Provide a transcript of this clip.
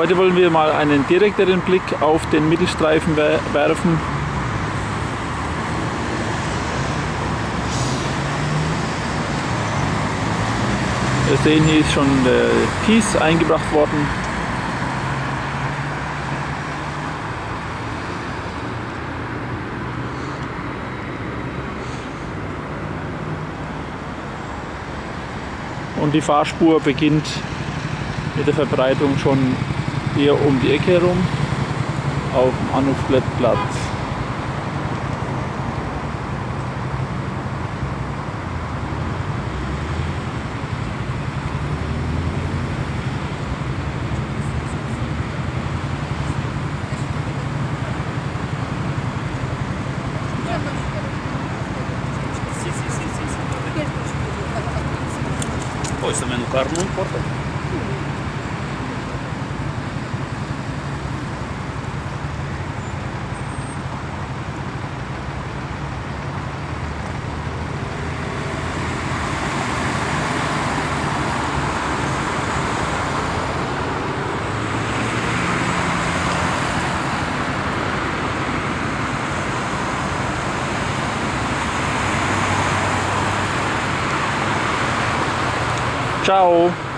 Heute wollen wir mal einen direkteren Blick auf den Mittelstreifen werfen. Wir sehen, hier ist schon der Kies eingebracht worden. Und die Fahrspur beginnt mit der Verbreitung schon hier um die Ecke herum auf dem Anuflettplatz. Poi se meno carro não importa. Tchau!